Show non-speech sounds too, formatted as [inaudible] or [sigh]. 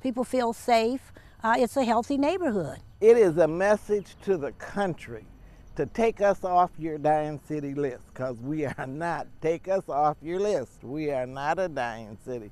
People feel safe. Uh, it's a healthy neighborhood. It is a message to the country to take us off your dying city list because we are [laughs] not. Take us off your list. We are not a dying city.